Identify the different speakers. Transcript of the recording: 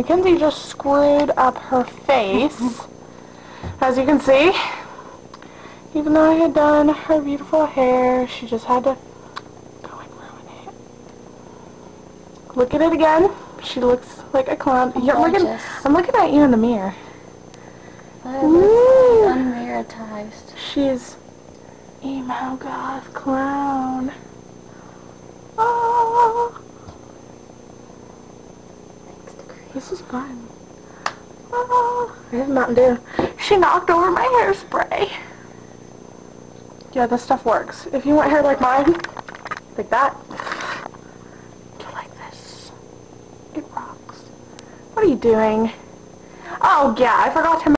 Speaker 1: Mackenzie just screwed up her face. As you can see, even though I had done her beautiful hair, she just had to go and ruin it. Look at it again. She looks like a clown. You're looking, I'm looking at you in the mirror.
Speaker 2: I
Speaker 1: Ooh.
Speaker 2: look unmeritized.
Speaker 1: She's emo goth clown. Oh,
Speaker 2: Thanks to Grace.
Speaker 1: This is fun. Oh, I have Mountain Dew. She knocked over my hairspray. Yeah, this stuff works. If you want hair like mine, like that, you like this. It rocks. What are you doing? Oh yeah, I forgot to